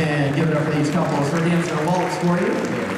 And give it up for these couples for dancing a waltz for you.